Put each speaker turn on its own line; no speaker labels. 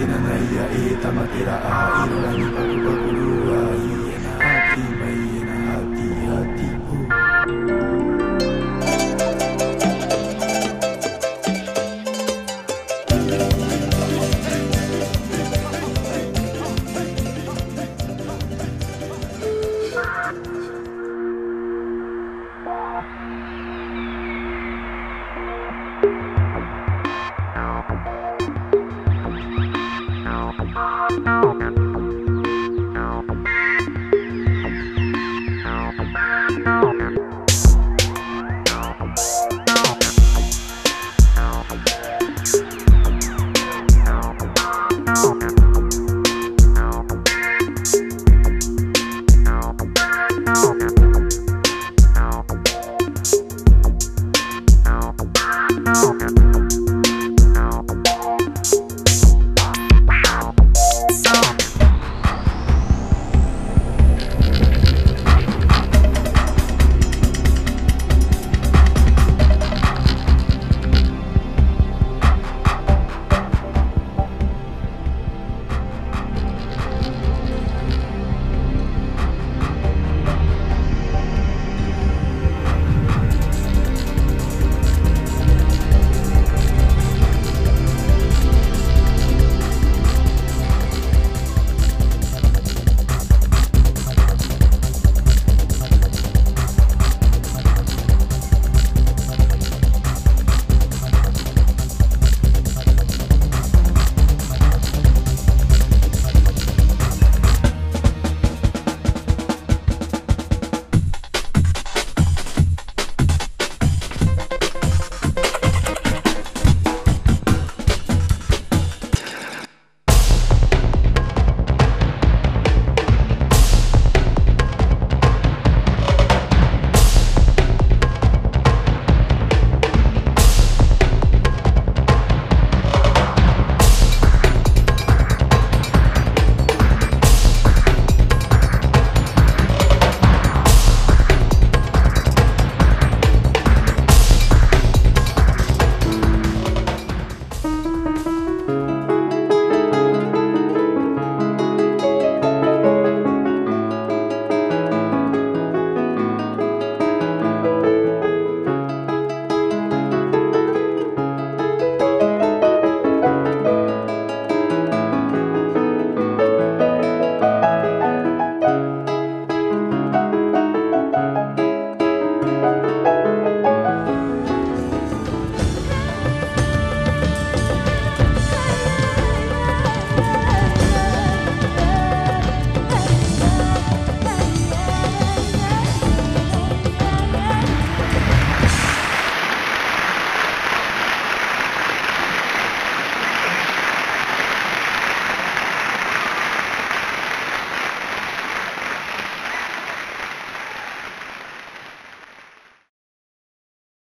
tira na ia e a e
thank you